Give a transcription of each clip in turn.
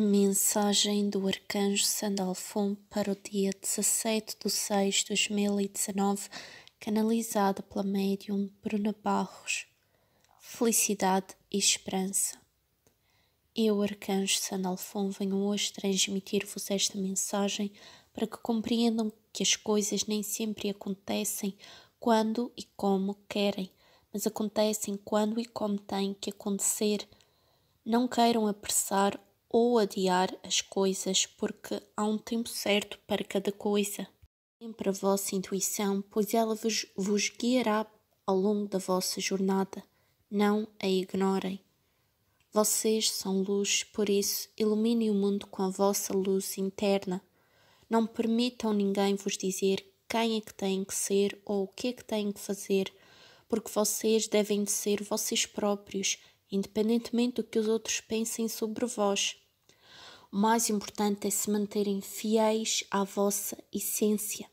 Mensagem do Arcanjo Sandalfon para o dia 17 de 6 de 2019, canalizada pela médium Bruna Barros. Felicidade e esperança. Eu, Arcanjo Sandalfon, venho hoje transmitir-vos esta mensagem para que compreendam que as coisas nem sempre acontecem quando e como querem, mas acontecem quando e como têm que acontecer. Não queiram apressar ou adiar as coisas, porque há um tempo certo para cada coisa. Sempre a vossa intuição, pois ela vos, vos guiará ao longo da vossa jornada. Não a ignorem. Vocês são luz, por isso iluminem o mundo com a vossa luz interna. Não permitam ninguém vos dizer quem é que têm que ser ou o que é que têm que fazer, porque vocês devem de ser vocês próprios independentemente do que os outros pensem sobre vós. O mais importante é se manterem fiéis à vossa essência.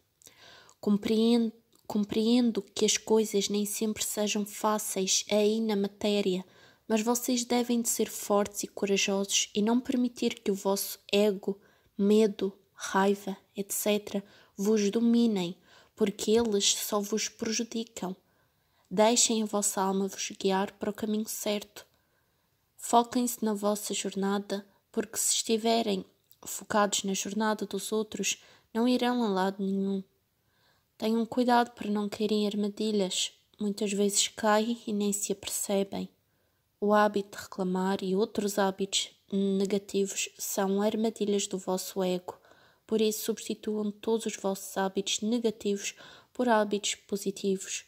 Compreendo, compreendo que as coisas nem sempre sejam fáceis aí na matéria, mas vocês devem de ser fortes e corajosos e não permitir que o vosso ego, medo, raiva, etc., vos dominem, porque eles só vos prejudicam. Deixem a vossa alma vos guiar para o caminho certo. Foquem-se na vossa jornada, porque se estiverem focados na jornada dos outros, não irão a lado nenhum. Tenham cuidado para não caírem armadilhas. Muitas vezes caem e nem se apercebem. O hábito de reclamar e outros hábitos negativos são armadilhas do vosso ego. Por isso, substituam todos os vossos hábitos negativos por hábitos positivos.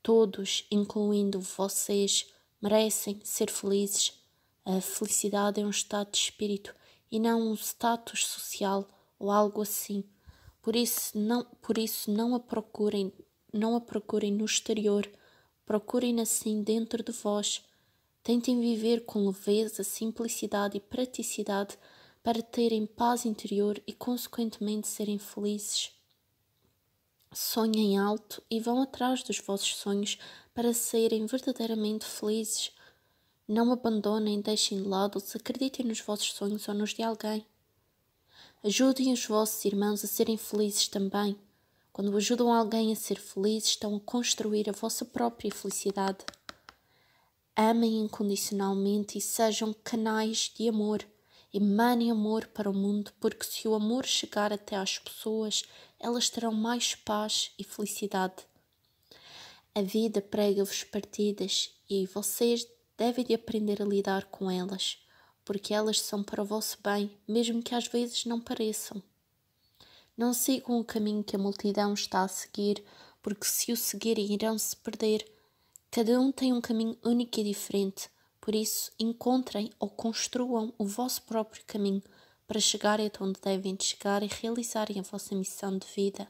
Todos, incluindo vocês, merecem ser felizes. A felicidade é um estado de espírito e não um status social ou algo assim. Por isso não, por isso não a procurem, não a procurem no exterior. Procurem assim dentro de vós. Tentem viver com leveza, simplicidade e praticidade para terem paz interior e, consequentemente, serem felizes. Sonhem alto e vão atrás dos vossos sonhos para serem verdadeiramente felizes. Não abandonem, deixem de lado, acreditem nos vossos sonhos ou nos de alguém. Ajudem os vossos irmãos a serem felizes também. Quando ajudam alguém a ser feliz, estão a construir a vossa própria felicidade. Amem incondicionalmente e sejam canais de amor. Emanem amor para o mundo, porque se o amor chegar até às pessoas, elas terão mais paz e felicidade. A vida prega-vos partidas e vocês devem de aprender a lidar com elas, porque elas são para o vosso bem, mesmo que às vezes não pareçam. Não sigam o caminho que a multidão está a seguir, porque se o seguirem irão se perder. Cada um tem um caminho único e diferente por isso, encontrem ou construam o vosso próprio caminho para chegarem até onde devem chegar e realizarem a vossa missão de vida.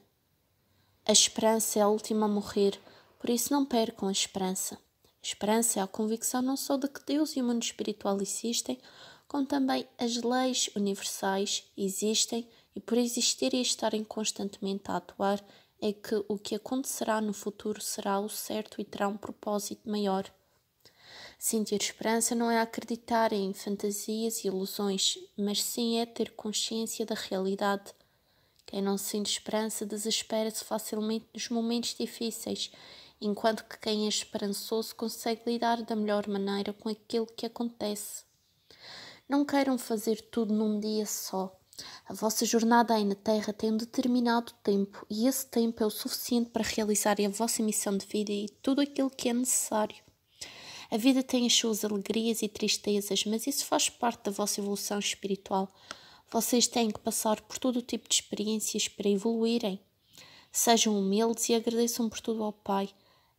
A esperança é a última a morrer, por isso não percam a esperança. Esperança é a convicção não só de que Deus e o mundo espiritual existem, como também as leis universais existem e por existirem e estarem constantemente a atuar é que o que acontecerá no futuro será o certo e terá um propósito maior. Sentir esperança não é acreditar em fantasias e ilusões, mas sim é ter consciência da realidade. Quem não sente esperança desespera-se facilmente nos momentos difíceis, enquanto que quem é esperançoso consegue lidar da melhor maneira com aquilo que acontece. Não queiram fazer tudo num dia só. A vossa jornada aí na Terra tem um determinado tempo e esse tempo é o suficiente para realizarem a vossa missão de vida e tudo aquilo que é necessário. A vida tem as suas alegrias e tristezas, mas isso faz parte da vossa evolução espiritual. Vocês têm que passar por todo o tipo de experiências para evoluírem. Sejam humildes e agradeçam por tudo ao Pai.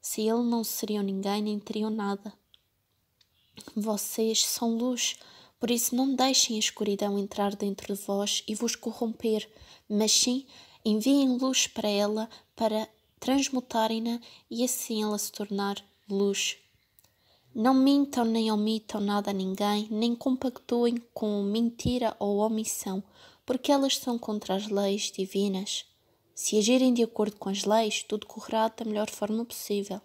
Se Ele não seriam ninguém, nem teriam nada. Vocês são luz, por isso não deixem a escuridão entrar dentro de vós e vos corromper, mas sim enviem luz para ela para transmutarem-na e assim ela se tornar luz. Não mintam nem omitam nada a ninguém, nem compactuem com mentira ou omissão, porque elas são contra as leis divinas. Se agirem de acordo com as leis, tudo correrá da melhor forma possível.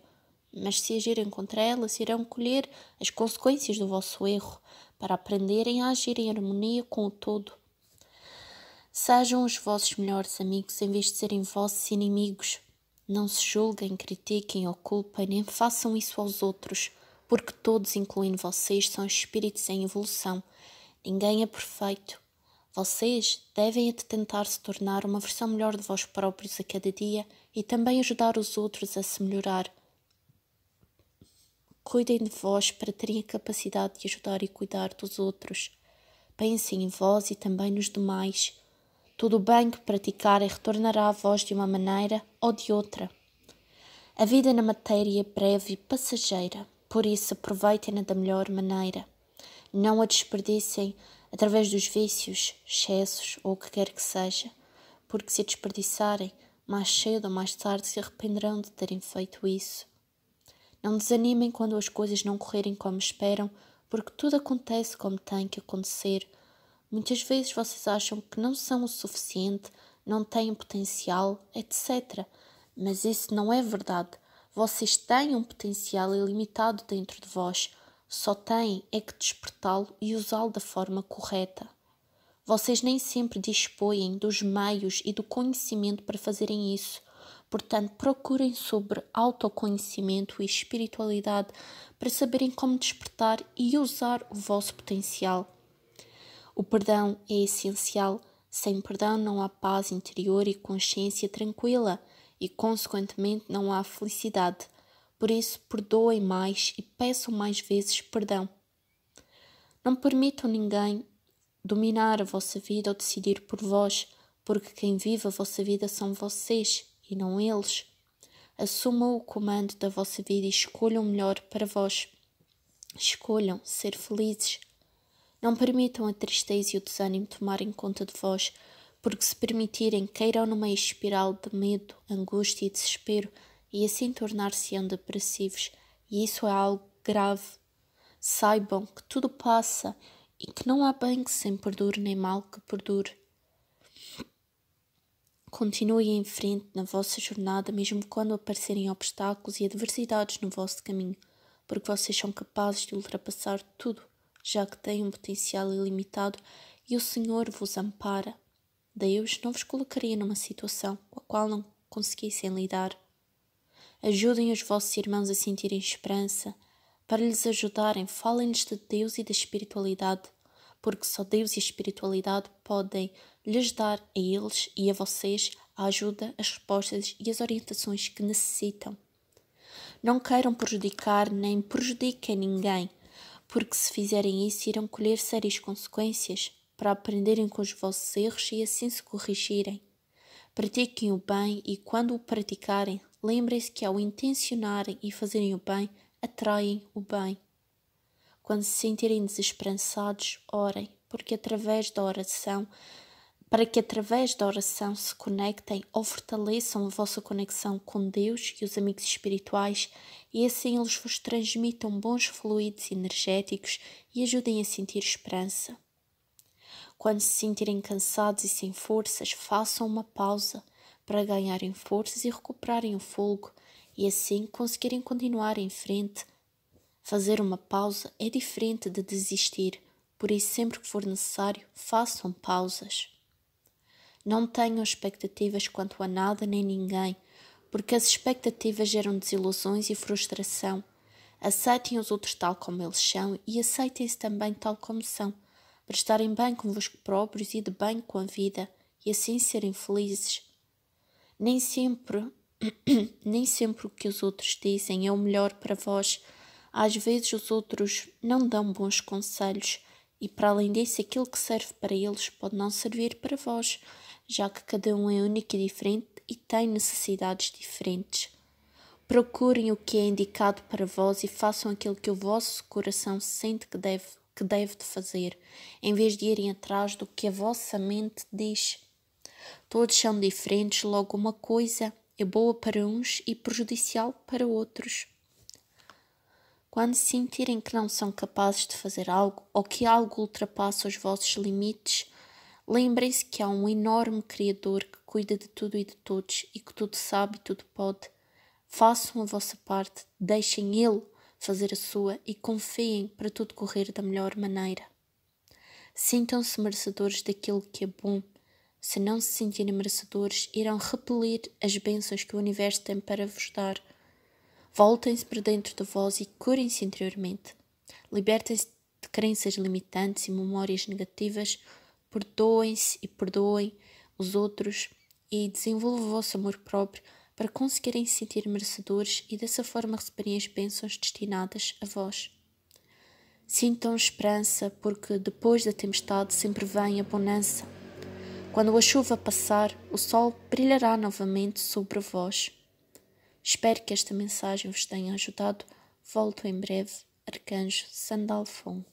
Mas se agirem contra elas, irão colher as consequências do vosso erro. para aprenderem a agir em harmonia com o todo. Sejam os vossos melhores amigos em vez de serem vossos inimigos. Não se julguem, critiquem ou culpem, nem façam isso aos outros, porque todos, incluindo vocês, são espíritos em evolução. Ninguém é perfeito. Vocês devem tentar se tornar uma versão melhor de vós próprios a cada dia e também ajudar os outros a se melhorar. Cuidem de vós para terem a capacidade de ajudar e cuidar dos outros. Pensem em vós e também nos demais. Tudo o bem que praticarem retornará a vós de uma maneira ou de outra. A vida na matéria é breve e passageira, por isso aproveitem-na da melhor maneira. Não a desperdicem através dos vícios, excessos ou o que quer que seja, porque se desperdiçarem, mais cedo ou mais tarde se arrependerão de terem feito isso. Não desanimem quando as coisas não correrem como esperam, porque tudo acontece como tem que acontecer Muitas vezes vocês acham que não são o suficiente, não têm potencial, etc. Mas isso não é verdade. Vocês têm um potencial ilimitado dentro de vós. Só têm é que despertá-lo e usá-lo da forma correta. Vocês nem sempre dispõem dos meios e do conhecimento para fazerem isso. Portanto, procurem sobre autoconhecimento e espiritualidade para saberem como despertar e usar o vosso potencial. O perdão é essencial. Sem perdão não há paz interior e consciência tranquila, e, consequentemente, não há felicidade. Por isso, perdoem mais e peçam mais vezes perdão. Não permitam ninguém dominar a vossa vida ou decidir por vós, porque quem vive a vossa vida são vocês e não eles. Assumam o comando da vossa vida e escolham o melhor para vós. Escolham ser felizes. Não permitam a tristeza e o desânimo tomarem conta de vós, porque se permitirem, cairão numa espiral de medo, angústia e desespero e assim tornar-se-ão depressivos, e isso é algo grave. Saibam que tudo passa e que não há bem que sem perdure nem mal que perdure. Continuem em frente na vossa jornada, mesmo quando aparecerem obstáculos e adversidades no vosso caminho, porque vocês são capazes de ultrapassar tudo já que têm um potencial ilimitado e o Senhor vos ampara. Deus não vos colocaria numa situação com a qual não conseguissem lidar. Ajudem os vossos irmãos a sentirem esperança. Para lhes ajudarem, falem-lhes de Deus e da espiritualidade, porque só Deus e a espiritualidade podem lhes dar a eles e a vocês a ajuda, as respostas e as orientações que necessitam. Não queiram prejudicar nem prejudiquem ninguém porque se fizerem isso irão colher sérias consequências para aprenderem com os vossos erros e assim se corrigirem. Pratiquem o bem e, quando o praticarem, lembrem-se que ao intencionarem e fazerem o bem, atraem o bem. Quando se sentirem desesperançados, orem, porque através da oração para que através da oração se conectem ou fortaleçam a vossa conexão com Deus e os amigos espirituais e assim eles vos transmitam bons fluidos energéticos e ajudem a sentir esperança. Quando se sentirem cansados e sem forças, façam uma pausa para ganharem forças e recuperarem o fogo e assim conseguirem continuar em frente. Fazer uma pausa é diferente de desistir, por isso, sempre que for necessário, façam pausas. Não tenham expectativas quanto a nada nem ninguém, porque as expectativas geram desilusões e frustração. Aceitem os outros tal como eles são e aceitem-se também tal como são, para estarem bem convosco próprios e de bem com a vida, e assim serem felizes. Nem sempre, nem sempre o que os outros dizem é o melhor para vós. Às vezes os outros não dão bons conselhos, e para além disso, aquilo que serve para eles pode não servir para vós já que cada um é único e diferente e tem necessidades diferentes. Procurem o que é indicado para vós e façam aquilo que o vosso coração sente que deve, que deve de fazer, em vez de irem atrás do que a vossa mente diz. Todos são diferentes, logo uma coisa é boa para uns e prejudicial para outros. Quando sentirem que não são capazes de fazer algo ou que algo ultrapassa os vossos limites, Lembrem-se que há um enorme Criador que cuida de tudo e de todos e que tudo sabe e tudo pode. Façam a vossa parte, deixem Ele fazer a sua e confiem para tudo correr da melhor maneira. Sintam-se merecedores daquilo que é bom. Se não se sentirem merecedores, irão repelir as bênçãos que o universo tem para vos dar. Voltem-se para dentro de vós e curem-se interiormente. Libertem-se de crenças limitantes e memórias negativas. Perdoem-se e perdoem os outros e desenvolvam o vosso amor próprio para conseguirem se sentir merecedores e dessa forma receberem as bênçãos destinadas a vós. Sintam esperança, porque depois da tempestade sempre vem a bonança. Quando a chuva passar, o sol brilhará novamente sobre vós. Espero que esta mensagem vos tenha ajudado. Volto em breve. Arcanjo Sandalfon.